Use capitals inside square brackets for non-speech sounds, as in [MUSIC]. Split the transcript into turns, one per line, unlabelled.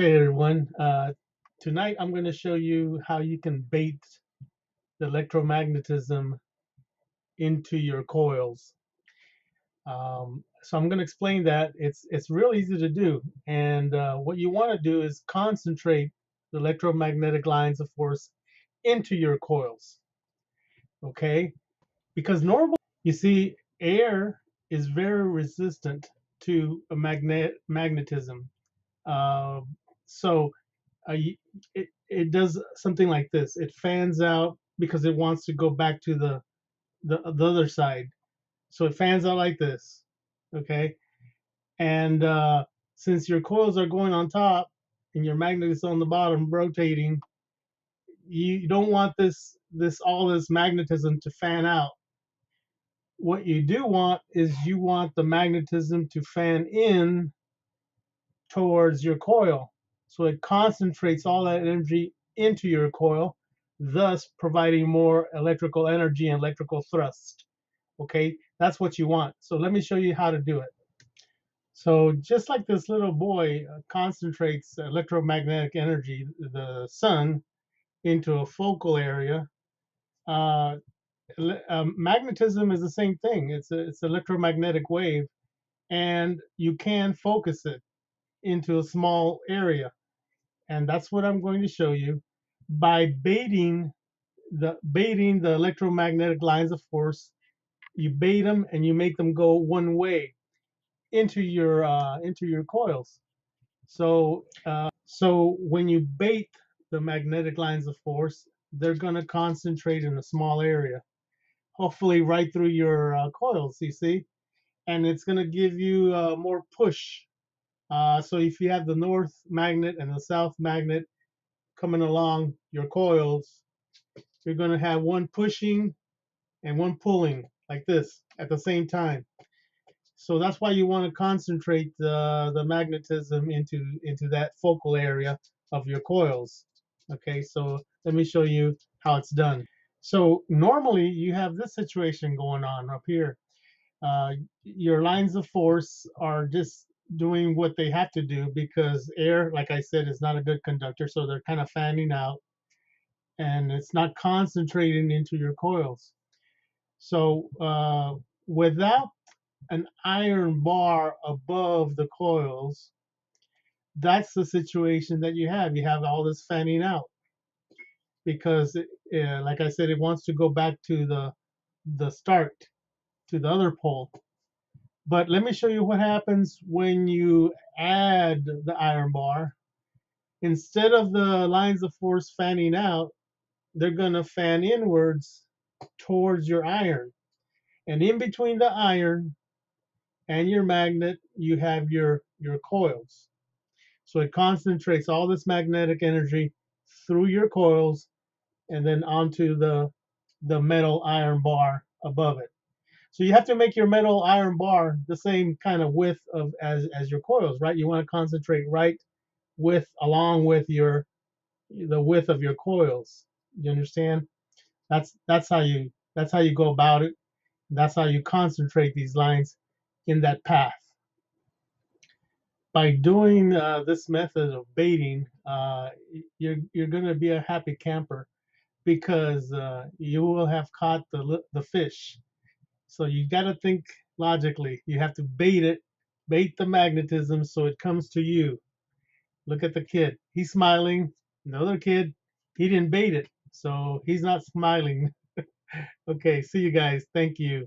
Okay, everyone. Uh, tonight I'm going to show you how you can bait the electromagnetism into your coils. Um, so I'm going to explain that. It's it's real easy to do, and uh, what you want to do is concentrate the electromagnetic lines of force into your coils. Okay, because normally you see air is very resistant to magnet magnetism. Uh, so uh, it, it does something like this. It fans out because it wants to go back to the, the, the other side. So it fans out like this, okay? And uh, since your coils are going on top and your magnet is on the bottom rotating, you don't want this this all this magnetism to fan out. What you do want is you want the magnetism to fan in towards your coil. So it concentrates all that energy into your coil, thus providing more electrical energy and electrical thrust. Okay, that's what you want. So let me show you how to do it. So just like this little boy uh, concentrates electromagnetic energy, the sun, into a focal area, uh, um, magnetism is the same thing. It's a, it's electromagnetic wave, and you can focus it into a small area. And that's what I'm going to show you by baiting the baiting the electromagnetic lines of force. You bait them and you make them go one way into your uh, into your coils. So uh, so when you bait the magnetic lines of force, they're going to concentrate in a small area, hopefully right through your uh, coils. You see, and it's going to give you uh, more push uh, so if you have the north magnet and the south magnet coming along your coils, you're going to have one pushing and one pulling like this at the same time. So that's why you want to concentrate the, the magnetism into, into that focal area of your coils. Okay, so let me show you how it's done. So normally you have this situation going on up here. Uh, your lines of force are just doing what they have to do because air, like I said, is not a good conductor. So they're kind of fanning out and it's not concentrating into your coils. So uh, without an iron bar above the coils, that's the situation that you have. You have all this fanning out because, it, uh, like I said, it wants to go back to the the start, to the other pole. But let me show you what happens when you add the iron bar. Instead of the lines of force fanning out, they're going to fan inwards towards your iron. And in between the iron and your magnet, you have your, your coils. So it concentrates all this magnetic energy through your coils and then onto the, the metal iron bar above it. So you have to make your metal iron bar the same kind of width of as, as your coils, right? You want to concentrate right with along with your the width of your coils. You understand? That's that's how you that's how you go about it. That's how you concentrate these lines in that path. By doing uh, this method of baiting, uh, you're you're going to be a happy camper because uh, you will have caught the the fish so you got to think logically. You have to bait it, bait the magnetism so it comes to you. Look at the kid. He's smiling. Another kid, he didn't bait it, so he's not smiling. [LAUGHS] okay, see you guys. Thank you.